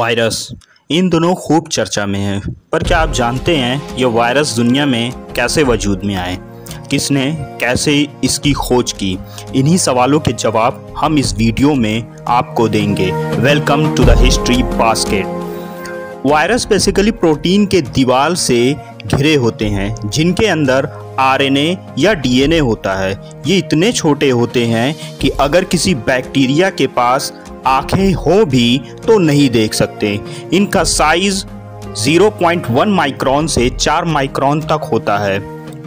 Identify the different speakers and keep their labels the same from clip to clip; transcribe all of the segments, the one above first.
Speaker 1: Virus. इन दोनों खूब चर्चा में है, पर क्या आप जानते हैं ये वायरस दुनिया में कैसे वजूद में आए? किसने कैसे इसकी खोज की? इन्हीं सवालों के जवाब हम इस वीडियो में आपको देंगे। Welcome to the history basket virus basically protein के दीवार से घिरे होते हैं, जिनके अंदर आरएनए या डीएनए होता है। ये इतने छोटे होते हैं कि अगर किसी बैक्टीरिया के पास आँखें हो भी तो नहीं देख सकते। इनका साइज़ 0.1 माइक्रोन से 4 माइक्रोन तक होता है।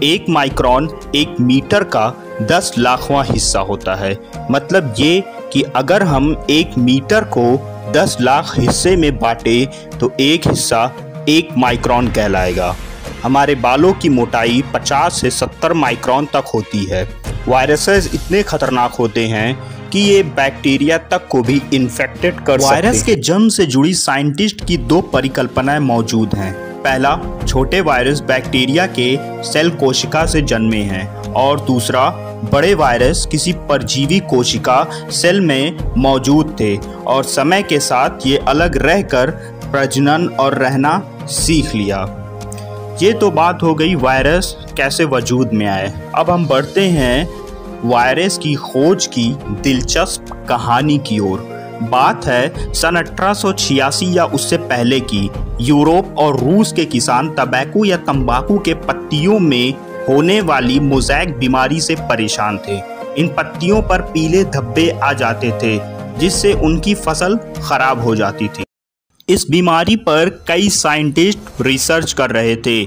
Speaker 1: एक माइक्रोन एक मीटर का 10 लाखवां हिस्सा होता है। मतलब ये कि अगर हम एक मीटर को 10 लाख हिस्से में बांटे तो एक हिस्सा एक माइक्रोन कहलाएगा। हमारे बालों की मोटाई 50 से 70 माइक्रोन तक होती है। वायरसेस इतने खतरनाक होते हैं कि ये बैक्टीरिया तक को भी इन्फेक्टेड कर वायरस के जन्म से जुड़ी साइंटिस्ट की दो परिकल्पनाएँ मौजूद हैं। पहला छोटे वायरस बैक्टीरिया के सेल कोशिका से जन्मे हैं और दूसरा बड़े वायरस किसी परजीवी कोशिका सेल में मौजूद थे और समय के साथ ये अलग रहकर प्रजनन और रहना सीख लिया। ये तो बात हो गई वायरस कैसे वजूद में आए। अब हम बढ़ते हैं वायरस की खोज की दिलचस्प कहानी की ओर। बात है सन अठारह या उससे पहले की। यूरोप और रूस के किसान तंबाकू या तंबाकू के पत्तियों में होने वाली मोजैक बीमारी से परेशान थे। इन पत्तियों पर पीले धब्बे आ जाते थे, जिससे उनकी फ़सल खराब हो जाती थी। इस बीमारी पर कई साइंटिस्ट रिसर्च कर रहे थे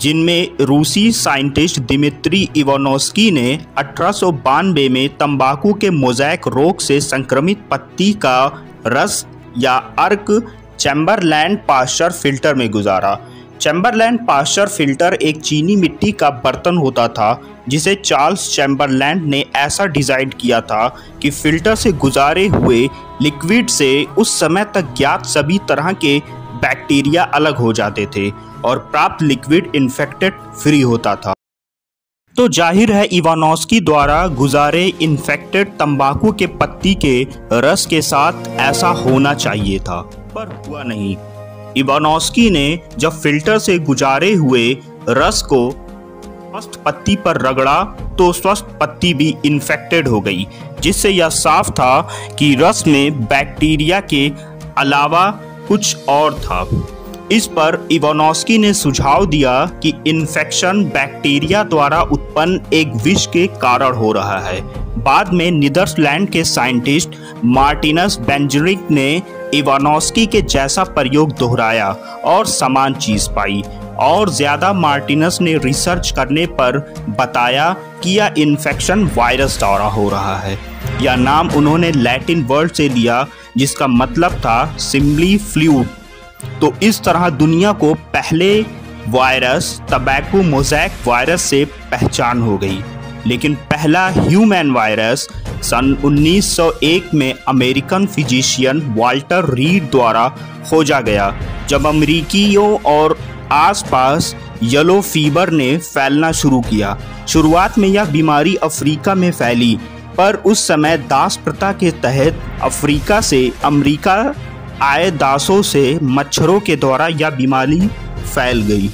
Speaker 1: जिनमें रूसी साइंटिस्ट दिमित्री इवानोस्की ने अठारह सौ बानबे में तंबाकू के मोजैक रोग से संक्रमित पत्ती का रस या अर्क चैम्बरलैंड पास्चर फ़िल्टर में गुजारा। चैम्बरलैंड पास्चर फ़िल्टर एक चीनी मिट्टी का बर्तन होता था, जिसे चार्ल्स चैम्बरलैंड ने ऐसा डिज़ाइन किया था कि फ़िल्टर से गुजारे हुए लिक्विड से उस समय तक ज्ञात सभी तरह के बैक्टीरिया अलग हो जाते थे और प्राप्त लिक्विड इन्फेक्टेड फ्री होता था। तो ज़ाहिर है इवानोस्की द्वारा गुजारे इन्फेक्टेड तंबाकू के पत्ती के रस के साथ ऐसा होना चाहिए था, पर हुआ नहीं। इवानोस्की ने जब फ़िल्टर से गुजारे हुए रस को स्वस्थ पत्ती पर रगड़ा तो स्वस्थ पत्ती भी इन्फेक्टेड हो गई, जिससे यह साफ़ था कि रस में बैक्टीरिया के अलावा कुछ और था। इस पर इवानोस्की ने सुझाव दिया कि इन्फेक्शन बैक्टीरिया द्वारा उत्पन्न एक विष के कारण हो रहा है। बाद में नीदरलैंड के साइंटिस्ट मार्टिनस बेंजरिक ने इवानोस्की के जैसा प्रयोग दोहराया और समान चीज़ पाई। और ज़्यादा मार्टिनस ने रिसर्च करने पर बताया कि यह इन्फेक्शन वायरस द्वारा हो रहा है। यह नाम उन्होंने लैटिन वर्ड से लिया जिसका मतलब था सिम्बली फ्लू। तो इस तरह दुनिया को पहले वायरस, तबैको मोजैक वायरस से पहचान हो गई। लेकिन पहला ह्यूमन वायरस सन 1901 में अमेरिकन फिजिशियन वाल्टर रीड द्वारा खोजा गया, जब अमरीकियों और आसपास येलो फीवर ने फैलना शुरू किया। शुरुआत में यह बीमारी अफ्रीका में फैली पर उस समय दास प्रथा के तहत अफ्रीका से अमेरिका आए दासों से मच्छरों के द्वारा यह बीमारी फैल गई।